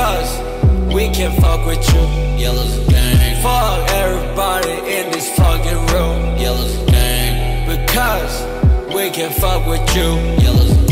Because we can fuck with you. Yellow's a gang. Fuck everybody in this fucking room. Yellow's a gang. Because we can fuck with you. yellow's a game.